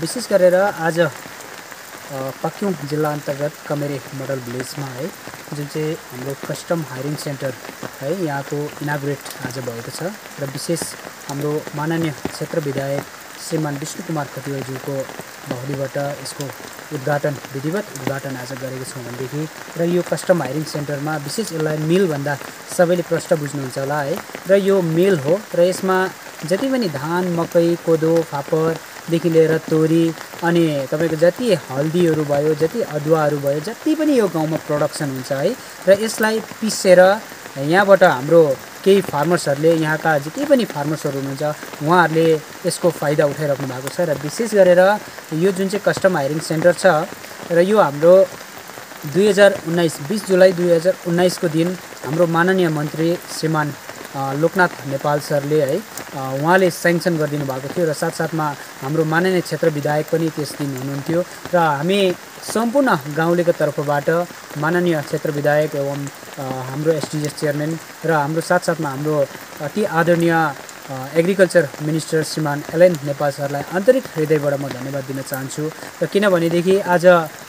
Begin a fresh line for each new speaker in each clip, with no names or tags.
विशेष गरेर आज पाक्योङ जिल्ला अन्तर्गत कमेरे मोडल भिलेजमा है जुन चाहिँ हाम्रो कस्टम हायरिङ सेन्टर है यहाँको इनाग्रेट आज भएको छ र विशेष हाम्रो माननीय क्षेत्र विधायक श्रीमान विष्णु कुमार खतिवज्यूको बाहुलीबाट यसको उद्घाटन विधिवत उद्घाटन आज गरेको छौँ भनेदेखि र यो कस्टम हायरिङ सेन्टरमा विशेष यसलाई मिल भन्दा सबैले प्रश्न बुझ्नुहुन्छ होला है। र यो मिल हो र यसमा जति पनि धान मकै कोदो फापरदेखि लिएर तोरी अनि तपाईँको जति हल्दीहरू भयो जति अदुवाहरू भयो जति पनि यो गाउँमा प्रडक्सन हुन्छ है र यसलाई पिसेर यहाँबाट हाम्रो केही फार्मर्सहरूले यहाँका जति पनि फार्मर्सहरू हुनुहुन्छ उहाँहरूले यसको फाइदा उठाइराख्नु भएको छ र विशेष गरेर यो जुन चाहिँ कस्टम हायरिङ सेन्टर छ र यो हाम्रो दुई हजार उन्नाइस बिस जुलाई दुई हजार उन्नाइसको दिन हाम्रो माननीय मन्त्री श्रीमान लोकनाथ नेपाल सरले है उहाँले सेङ्सन गरिदिनु भएको थियो र साथसाथमा हाम्रो माननीय क्षेत्र विधायक पनि त्यस दिन हुनुहुन्थ्यो र हामी सम्पूर्ण गाउँलेको तर्फबाट माननीय क्षेत्र विधायक एवं हाम्रो एसडिएस चेयरम्यान र हाम्रो साथसाथमा हाम्रो अति आदरणीय एग्रिकल्चर मिनिस्टर श्रीमान एलएन नेपाल सरलाई आन्तरिक हृदयबाट म धन्यवाद दिन चाहन्छु र किनभनेदेखि आज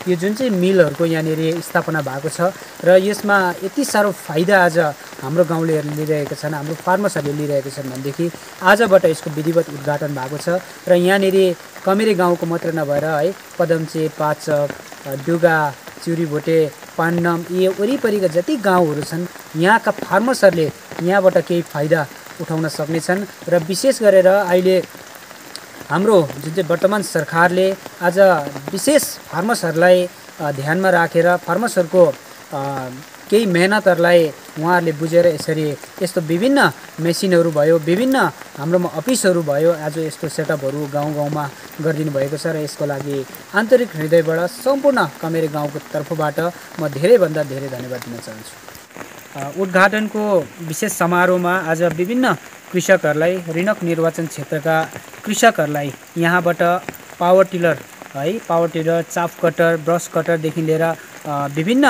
यो जुन चाहिँ मिलहरूको यहाँनिर स्थापना भएको छ र यसमा यति साह्रो फाइदा आज हाम्रो गाउँलेहरूले लिइरहेका छन् हाम्रो फार्मर्सहरूले लिइरहेका छन् भनेदेखि आजबाट यसको विधिवत उद्घाटन भएको छ र यहाँनिर कमेरे गाउँको मात्र नभएर है पदमचे पाचक डुगा चुरीभोटे पान्डम यी वरिपरिका जति गाउँहरू छन् यहाँका फार्मर्सहरूले यहाँबाट केही फाइदा उठाउन सक्नेछन् र विशेष गरेर अहिले हाम्रो जुन चाहिँ वर्तमान सरकारले आज विशेष फार्मर्सहरूलाई ध्यानमा राखेर फार्मर्सहरूको केही मेहनतहरूलाई उहाँहरूले बुझेर यसरी यस्तो विभिन्न मेसिनहरू भयो विभिन्न हाम्रोमा अफिसहरू भयो आज यस्तो सेटअपहरू गाउँ गाउँमा गरिदिनु भएको छ र यसको लागि आन्तरिक हृदयबाट सम्पूर्ण कमेरे गाउँको तर्फबाट म धेरैभन्दा धेरै धन्यवाद दिन चाहन्छु। उद्घाटनको विशेष समारोहमा आज विभिन्न कृषकहरूलाई ऋणक निर्वाचन क्षेत्रका कृषकहरूलाई यहाँबाट पावर टिलर है power tiller chaff cutter brush कटरदेखि लिएर विभिन्न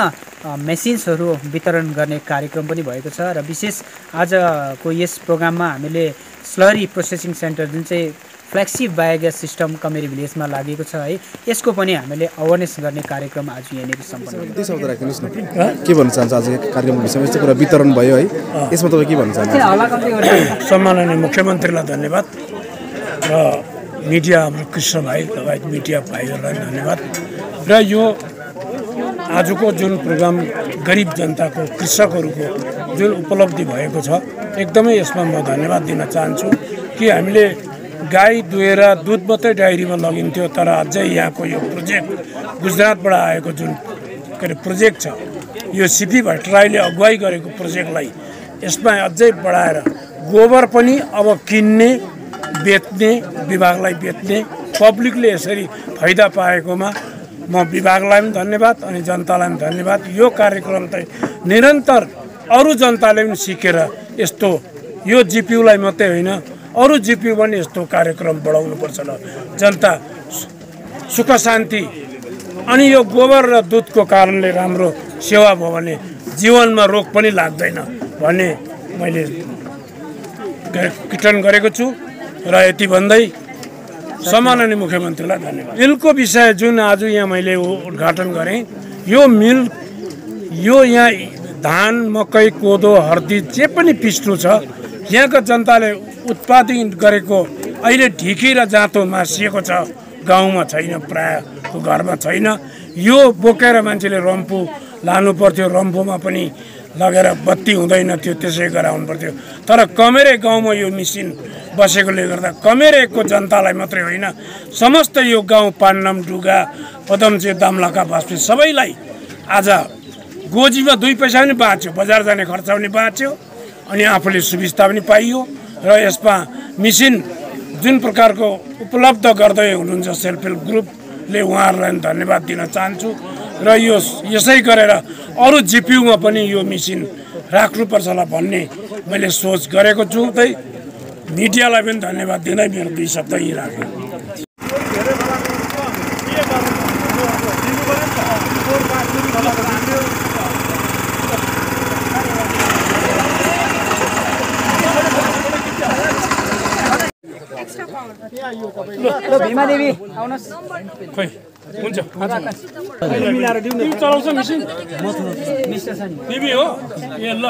मेसिन्सहरू वितरण गर्ने कार्यक्रम पनि भएको छ र विशेष आजको यस प्रोग्राममा हामीले स्लरी प्रोसेसिङ सेन्टर जुन चाहिँ फ्लेक्सिभ बायोग्यास सिस्टम कमेरी भिलेजमा लागेको छ है यसको पनि हामीले अवेरनेस गर्ने कार्यक्रम आज यहाँनिर सम्पन्न
राखिदिनुहोस् न। के भन्न चाहन्छ आज कार्यक्रमको विषयमा? यस्तो कुरा वितरण भयो है। यसमा तपाईँ के भन्न चाहनुहुन्छ?
सम्माननीय मुख्यमन्त्रीलाई धन्यवाद र मिडिया हाम्रो कृष्ण भाइ लगायत मिडिया भाइहरूलाई धन्यवाद। र यो आजको जुन प्रोग्राम गरिब जनताको कृषकहरूको जुन उपलब्धि भएको छ एकदमै यसमा म धन्यवाद दिन चाहन्छु कि हामीले गाई दुहेर दुध मात्रै डायरीमा लगिन्थ्यो तर अझै यहाँको यो प्रोजेक्ट गुजरातबाट आएको जुन के अरे प्रोजेक्ट छ यो सिपी भट्टराईले अगुवाई गरेको प्रोजेक्टलाई यसमा अझै बढाएर गोबर पनि अब किन्ने बेच्ने विभागलाई बेच्ने पब्लिकले यसरी फाइदा पाएकोमा म विभागलाई पनि धन्यवाद अनि जनतालाई पनि धन्यवाद। यो कार्यक्रम चाहिँ निरन्तर अरू जनताले पनि सिकेर यस्तो यो जिपियुलाई मात्रै होइन अरू जिपियु पनि यस्तो कार्यक्रम बढाउनुपर्छ ल। जनता सुख शान्ति अनि यो गोबर र दुधको कारणले राम्रो सेवा भयो भने जीवनमा रोग पनि लाग्दैन भन्ने मैले किटन गरेको छु। र यति भन्दै सम्माननीय मुख्यमन्त्रीलाई धन्यवाद। मिलको विषय जुन आज यहाँ मैले उद्घाटन गरेँ यो मिल यो यहाँ धान मकै कोदो हर्दी जे पनि पिस्नु छ यहाँका जनताले उत्पादन गरेको अहिले ढिकी र जाँतो मासिएको छ गाउँमा छैन प्रायःको घरमा छैन। यो बोकेर मान्छेले रम्फू लानु पर्थ्यो रम्फूमा पनि लगेर बत्ती हुँदैन थियो त्यसै गराउनु पर्थ्यो तर कमेरे गाउँमा यो मिसिन बसेकोले गर्दा कमेरेको जनतालाई मात्रै होइन समस्त यो गाउँ पान्नम डुगा पदमचे दामलाका बस्ने सबैलाई आज गोजीमा दुई पैसा पनि बाँच्यो बजार जाने खर्च पनि बाँच्यो अनि आफूले सुविस्ता पनि पाइयो र यसमा मिसिन जुन प्रकारको उपलब्ध गर्दै हुनुहुन्छ सेल्फ हेल्प ग्रुपले उहाँहरूलाई धन्यवाद दिन चाहन्छु। र यो यसै गरेर अरू जिपियुमा पनि यो मिसिन राख्नुपर्छ होला भन्ने मैले सोच गरेको छु। त्यही मिडियालाई पनि धन्यवाद दिँदै मेरो दुई शब्द यहीँ राखेँ
भीमा देवी आउनुहोस्।
खै हुन्छ। मिलाएर दिउँ न चलाउँछ मिसिन टिभी हो? ए ल।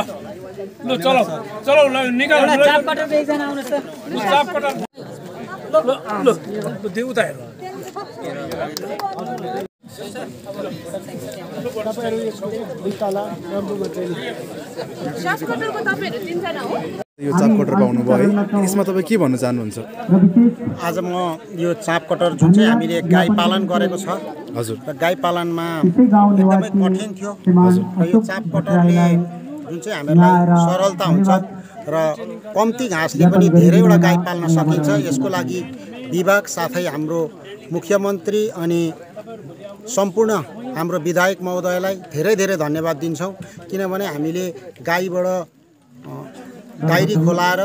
ल चलाउ। चलाउ ल निकाल। ल। देऊ त। हेर
तपाईँहरू तिनजना हो?
यो चाप कटर पाउनुभयो है। यसमा तपाईँ के भन्न चाहनुहुन्छ?
आज म यो चाप कटर जुन चाहिँ हामीले गाई पालन गरेको छ
हजुर।
र गाई पालनमा एकदमै कठिन थियो। र यो चाप कटरले जुन चाहिँ हामीहरूलाई सरलता हुन्छ र कम्ती घाँसले पनि धेरैवटा गाई पाल्न सकिन्छ। यसको लागि विभाग साथै हाम्रो मुख्यमन्त्री अनि सम्पूर्ण हाम्रो विधायक महोदयलाई धेरै धेरै धन्यवाद दिन्छौँ। किनभने हामीले गाईबाट डायरी खोलाएर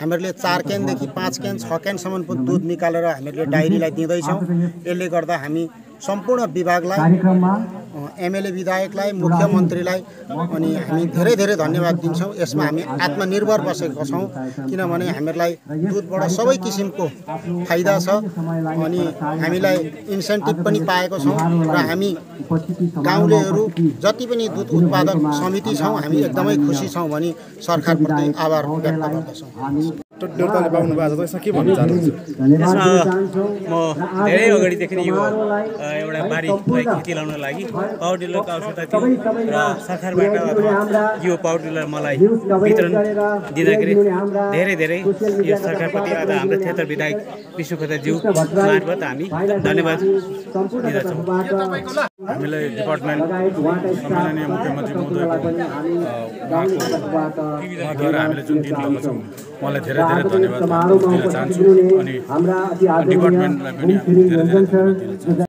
हामीहरूले चार क्यानदेखि पाँच क्यान छ क्यानसम्म दुध निकालेर हामीहरूले डायरीलाई दिँदैछौँ। यसले गर्दा हामी सम्पूर्ण विभागलाई एमएलए विधायकलाई मुख्यमन्त्रीलाई अनि हामी धेरै धेरै धन्यवाद दिन्छौँ। यसमा हामी आत्मनिर्भर बसेका छौँ किनभने हामीहरूलाई दुधबाट सबै किसिमको फाइदा छ अनि हामीलाई इन्सेन्टिभ पनि पाएको छौँ र हामी गाउँलेहरू जति पनि दुध उत्पादक समिति छौँ हामी एकदमै खुसी छौँ भनी सरकारप्रति आभार व्यक्त गर्दछौँ।
देउताले पाउनुभयो आज त यसमा के भन्न चाहनुहुन्छ?
यसमा म धेरै अगाडिदेखि यो एउटा बारीलाई खेती लाउन लागि पावर टिलरको आवश्यकता थियो र सरकारबाट अथवा यो पावर टिलर मलाई वितरण दिँदाखेरि धेरै धेरै यो सरकारप्रति अथवा हाम्रो क्षेत्र विधायक विश्व खताज्यू मार्फत हामी धन्यवाद दिँदछौँ।
हामीलाई डिपार्टमेन्ट सम्माननीय मुख्यमन्त्री महोदयको उहाँको उहाँद्वारा हामीले जुन दिनुभएको छ उहाँलाई धेरै धेरै धन्यवाद दिन चाहन्छु। अनि डिपार्टमेन्टलाई पनि हामी धेरै धेरै धन्यवाद दिन चाहन्छु।